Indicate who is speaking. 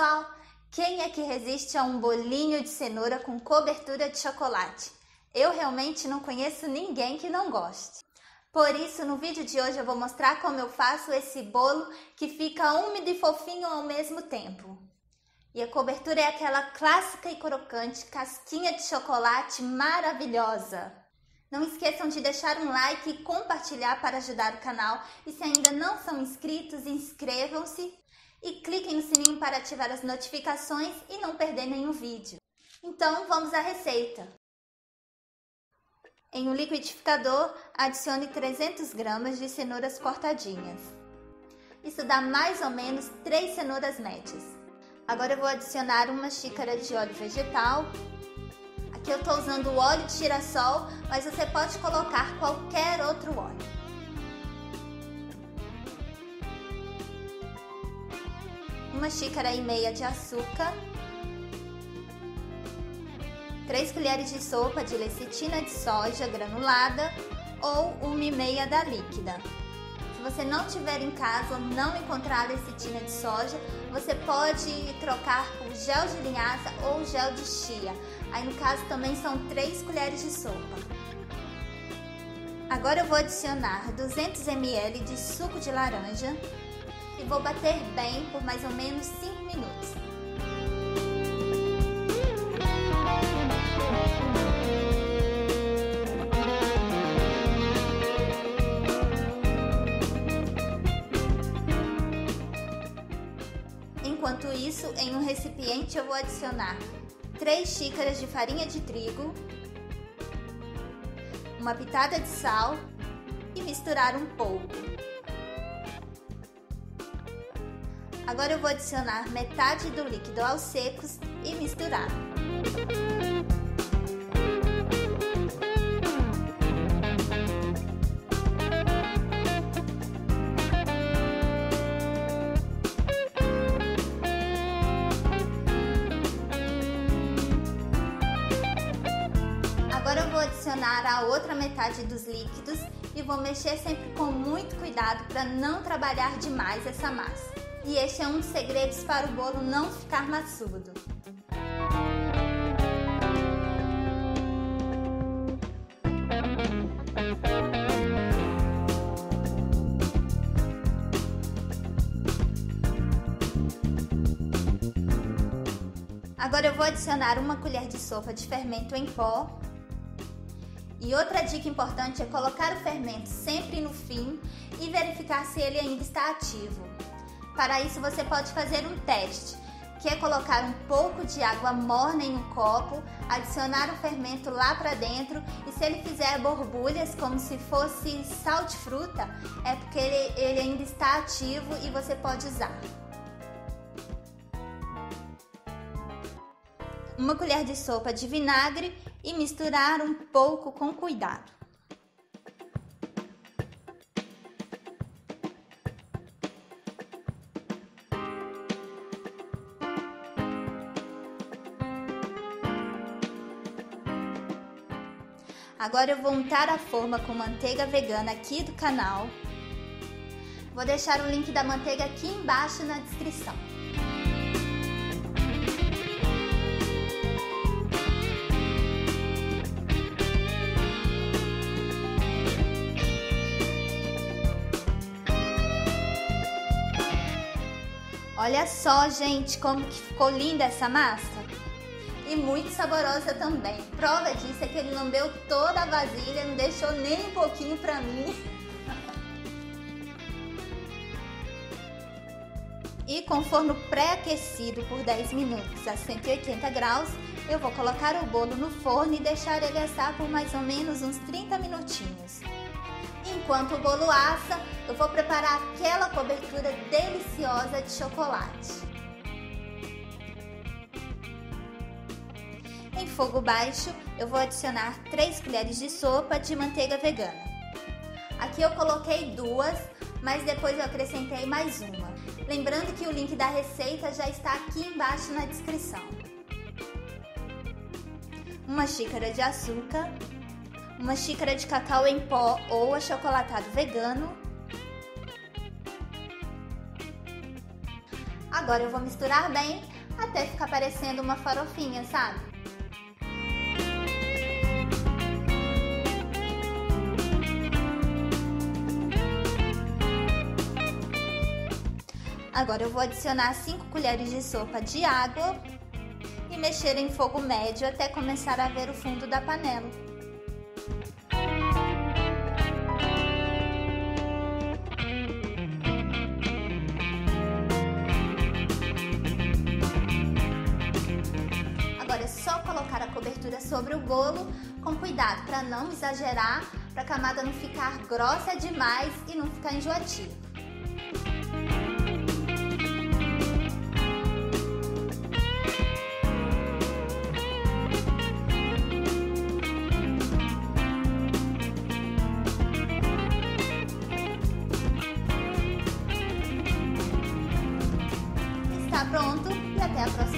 Speaker 1: pessoal! Quem é que resiste a um bolinho de cenoura com cobertura de chocolate? Eu realmente não conheço ninguém que não goste. Por isso, no vídeo de hoje eu vou mostrar como eu faço esse bolo que fica úmido e fofinho ao mesmo tempo. E a cobertura é aquela clássica e crocante casquinha de chocolate maravilhosa. Não esqueçam de deixar um like e compartilhar para ajudar o canal. E se ainda não são inscritos, inscrevam-se e cliquem no sininho para ativar as notificações e não perder nenhum vídeo. Então vamos à receita. Em um liquidificador, adicione 300 gramas de cenouras cortadinhas. Isso dá mais ou menos 3 cenouras médias. Agora eu vou adicionar uma xícara de óleo vegetal. Aqui eu estou usando o óleo de girassol, mas você pode colocar qualquer outro óleo. Uma xícara e meia de açúcar, 3 colheres de sopa de lecitina de soja granulada ou uma e meia da líquida. Se você não tiver em casa ou não encontrar lecitina de soja, você pode trocar por gel de linhaça ou gel de chia. Aí no caso também são 3 colheres de sopa. Agora eu vou adicionar 200 ml de suco de laranja, e vou bater bem por mais ou menos 5 minutos. Enquanto isso, em um recipiente eu vou adicionar 3 xícaras de farinha de trigo, uma pitada de sal e misturar um pouco. Agora eu vou adicionar metade do líquido aos secos e misturar. Agora eu vou adicionar a outra metade dos líquidos e vou mexer sempre com muito cuidado para não trabalhar demais essa massa. E este é um dos segredos para o bolo não ficar maçudo. Agora eu vou adicionar uma colher de sopa de fermento em pó. E outra dica importante é colocar o fermento sempre no fim e verificar se ele ainda está ativo. Para isso, você pode fazer um teste, que é colocar um pouco de água morna em um copo, adicionar o fermento lá para dentro e se ele fizer borbulhas como se fosse sal de fruta, é porque ele, ele ainda está ativo e você pode usar. Uma colher de sopa de vinagre e misturar um pouco com cuidado. Agora eu vou untar a forma com manteiga vegana aqui do canal. Vou deixar o link da manteiga aqui embaixo na descrição. Olha só, gente, como que ficou linda essa massa e muito saborosa também. Prova disso é que ele lambeu toda a vasilha, não deixou nem um pouquinho para mim. E com forno pré-aquecido por 10 minutos a 180 graus, eu vou colocar o bolo no forno e deixar ele assar por mais ou menos uns 30 minutinhos. Enquanto o bolo assa, eu vou preparar aquela cobertura deliciosa de chocolate. Em fogo baixo, eu vou adicionar 3 colheres de sopa de manteiga vegana. Aqui eu coloquei duas, mas depois eu acrescentei mais uma. Lembrando que o link da receita já está aqui embaixo na descrição. Uma xícara de açúcar, uma xícara de cacau em pó ou achocolatado vegano. Agora eu vou misturar bem até ficar parecendo uma farofinha, sabe? Agora eu vou adicionar 5 colheres de sopa de água e mexer em fogo médio até começar a ver o fundo da panela. Agora é só colocar a cobertura sobre o bolo com cuidado para não exagerar, para a camada não ficar grossa demais e não ficar enjoativa. Está pronto e até a próxima.